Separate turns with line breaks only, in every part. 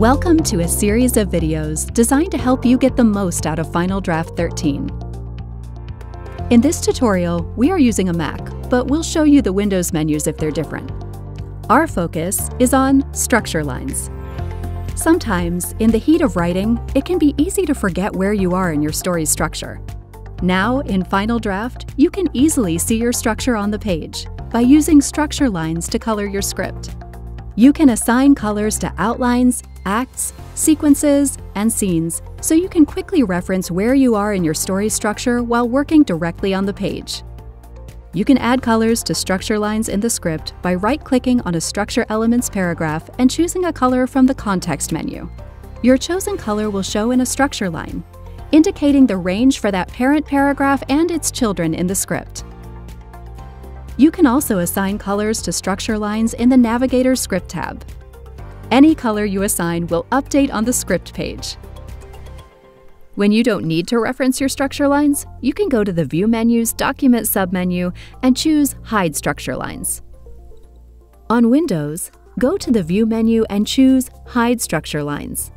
Welcome to a series of videos designed to help you get the most out of Final Draft 13. In this tutorial, we are using a Mac, but we'll show you the Windows menus if they're different. Our focus is on structure lines. Sometimes, in the heat of writing, it can be easy to forget where you are in your story's structure. Now, in Final Draft, you can easily see your structure on the page by using structure lines to color your script. You can assign colors to outlines, acts, sequences, and scenes so you can quickly reference where you are in your story structure while working directly on the page. You can add colors to structure lines in the script by right-clicking on a Structure Elements paragraph and choosing a color from the Context menu. Your chosen color will show in a structure line, indicating the range for that parent paragraph and its children in the script. You can also assign colors to structure lines in the Navigator Script tab. Any color you assign will update on the script page. When you don't need to reference your structure lines, you can go to the View menu's Document submenu and choose Hide Structure Lines. On Windows, go to the View menu and choose Hide Structure Lines.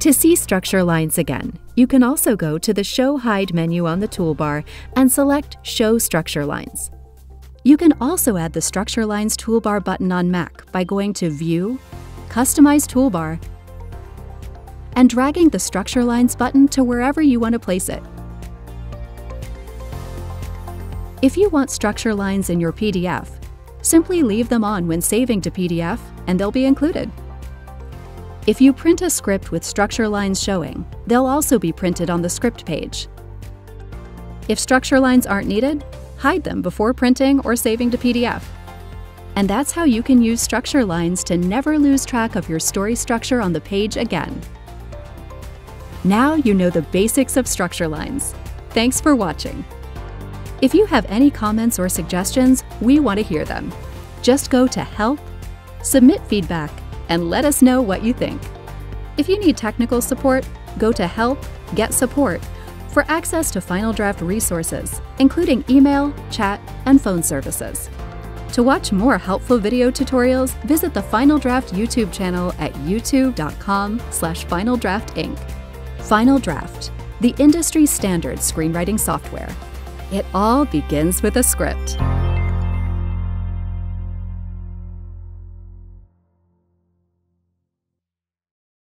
To see structure lines again, you can also go to the Show Hide menu on the toolbar and select Show Structure Lines. You can also add the Structure Lines toolbar button on Mac by going to View, Customize Toolbar, and dragging the Structure Lines button to wherever you want to place it. If you want structure lines in your PDF, simply leave them on when saving to PDF and they'll be included. If you print a script with structure lines showing, they'll also be printed on the script page. If structure lines aren't needed, hide them before printing or saving to PDF. And that's how you can use structure lines to never lose track of your story structure on the page again. Now you know the basics of structure lines. Thanks for watching. If you have any comments or suggestions, we want to hear them. Just go to Help, Submit Feedback, and let us know what you think. If you need technical support, go to Help, Get Support for access to Final Draft resources, including email, chat, and phone services. To watch more helpful video tutorials, visit the Final Draft YouTube channel at youtube.com slash finaldraftinc. Final Draft, the industry standard screenwriting software. It all begins with a script.